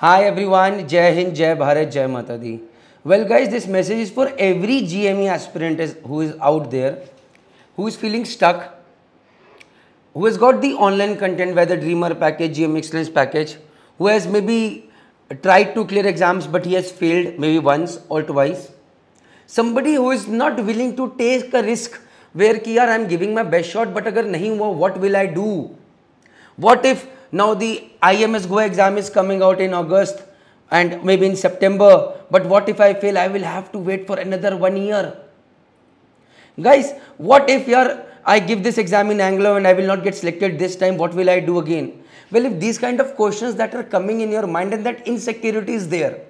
Hi everyone, Jai Hind, Jai Bharat, Jai Mata Di. Well guys, this message is for every GME aspirant is, who is out there, who is feeling stuck, who has got the online content whether Dreamer package, GME Excellence package, who has maybe tried to clear exams but he has failed maybe once or twice. Somebody who is not willing to take a risk where ki I am giving my best shot but agar nahi what will I do? What if now the IMS Goa exam is coming out in August and maybe in September. But what if I fail? I will have to wait for another one year. Guys, what if you're, I give this exam in Anglo and I will not get selected this time? What will I do again? Well, if these kind of questions that are coming in your mind and that insecurity is there,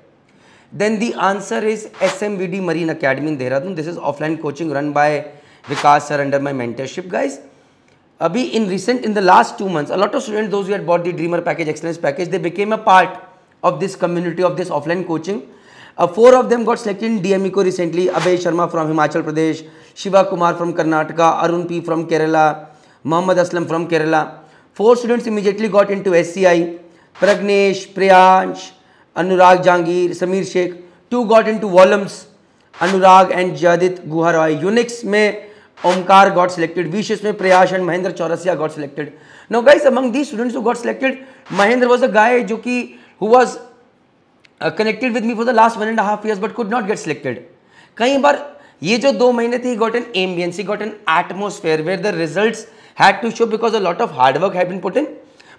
then the answer is SMVD Marine Academy in Dehradun. This is offline coaching run by Vikas sir under my mentorship, guys. अभी in recent in the last two months a lot of student those you bought the dreamer package excellence package they became a part of this community of this offline coaching four of them got selected in DME को recently Abhay Sharma from Himachal Pradesh Shiva Kumar from Karnataka Arun P from Kerala Mohammed Aslam from Kerala four students immediately got into S C I Pragnesh Priyansh Anurag Jahangir Sameer Shaikh two got into वॉलम्स Anurag and Jadit Guha Unix में Omkar got selected विशेष में प्रयास and Mahendra Chaurasia got selected no guys among the students who got selected Mahendra was a guy जो कि who was connected with me for the last one and half years but could not get selected कई बार ये जो दो महीने थे got an ambience got an atmosphere where the result had to show because a lot of hard work have been put in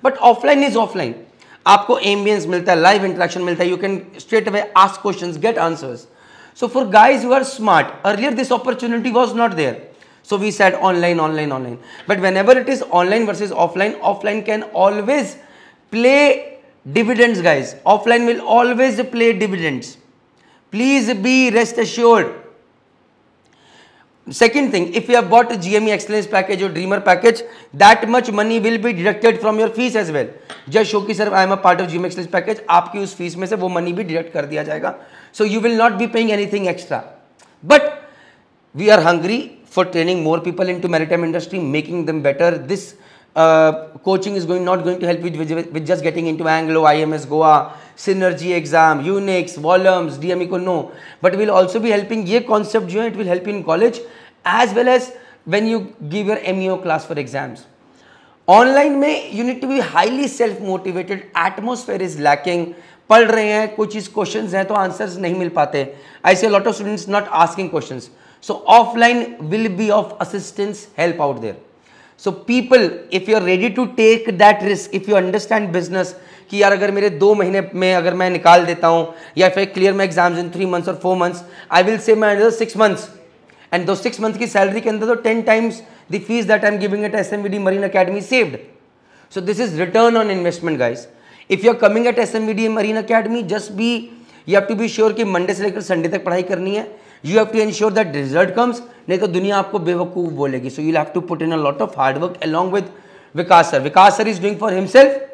but offline is offline आपको ambience मिलता है लाइव इंट्रैक्शन मिलता है you can straight away ask question get answers so for guys you are smart earlier this opportunity was not there So we said online, online, online. But whenever it is online versus offline, offline can always play dividends, guys. Offline will always play dividends. Please be rest assured. Second thing, if you have bought a GME Excellence package or Dreamer package, that much money will be deducted from your fees as well. Just show कि sir I am a part of GME Excellence package, आपकी उस fees में से वो money भी deduct कर दिया जाएगा. So you will not be paying anything extra. But we are hungry for training more people into maritime industry, making them better. This uh, coaching is going not going to help with, with, with, just getting into Anglo, IMS Goa, Synergy exam, Unix, volumes, DME DMECO, no. But will also be helping, ये concept जो है, it will help in college as well as when you give your MEO class for exams. Online में you need to be highly self motivated atmosphere is lacking पढ़ रहे हैं कोई चीज़ question हैं तो आंसर्स नहीं मिल पाते ऐसे lot of students not asking question So offline will be of assistance, help out there. So people, if you are ready to take that risk, if you understand business, कि यार अगर मेरे दो महीने में अगर मैं निकाल देता हूँ या फिर clear my exams in three months और four months I will say माई अंदर सिक्स मंथ्स एंड दो सिक्स मंथ की सैलरी के अंदर तो ten times the fees that I am giving at S M V D marine academy saved so this is return on investment guys if you are coming at S M V D marine academy just B you have to be sure कि Monday से लेकर Sunday तक पढ़ाई करनी है। You have to ensure that result comes नहीं तो दुनिया आपको बेवकूफ़ बोलेगी। So you have to put in a lot of hard work along with Vikas sir Vikas sir is doing for himself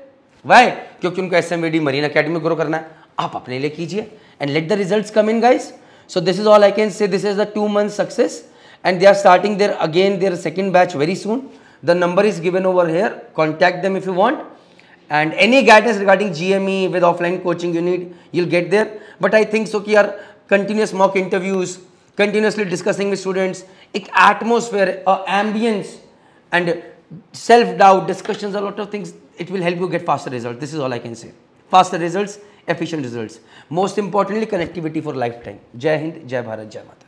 why क्योंकि उनको S M Marine Academy grow करना है। आप अपने लिए कीजिए। And let the result come in guys so this is all I can say this is the two month success and they are starting their, again, their second batch very soon the number is given over here contact them if you want and any guidance regarding gme with offline coaching you need you'll get there but i think so yaar continuous mock interviews, continuously discussing with students, एक atmosphere, uh, ambience and self-doubt, discussions, a lot of things, it will help you get faster results. This is all I can say. Faster results, efficient results. Most importantly, connectivity for lifetime. Jai Hind, Jai Bharat, Jai Mata.